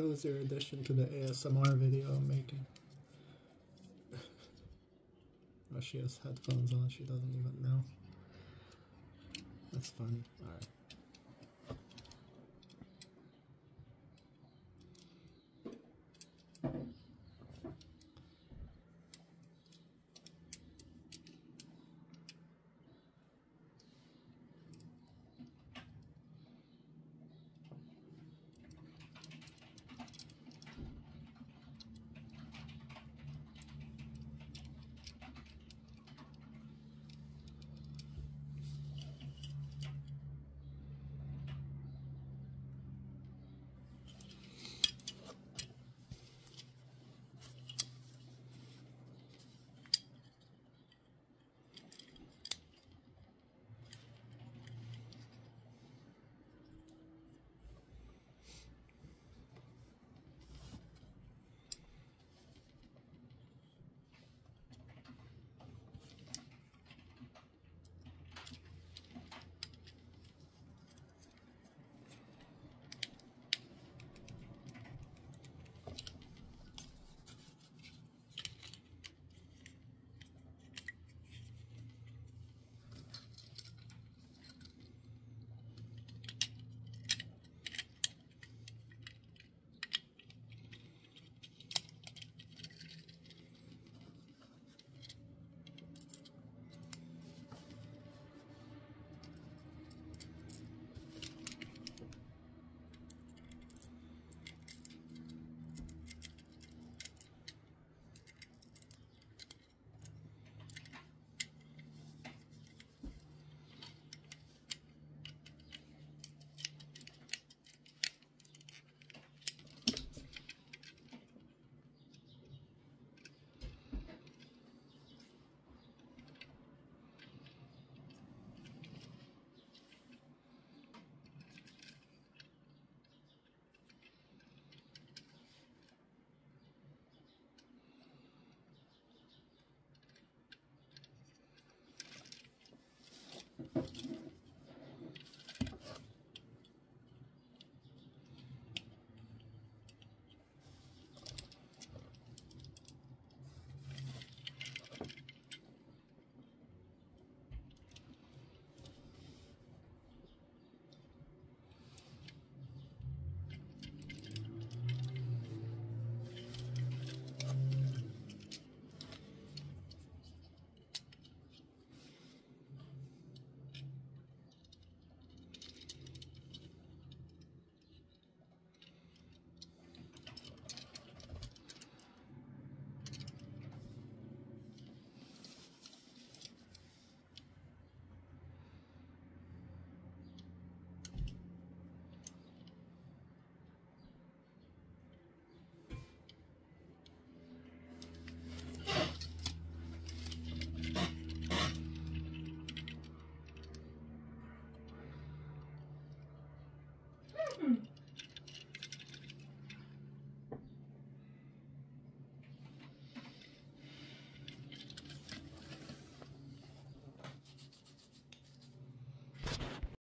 That was your addition to the ASMR video I'm making. oh, she has headphones on, she doesn't even know. That's funny. Alright.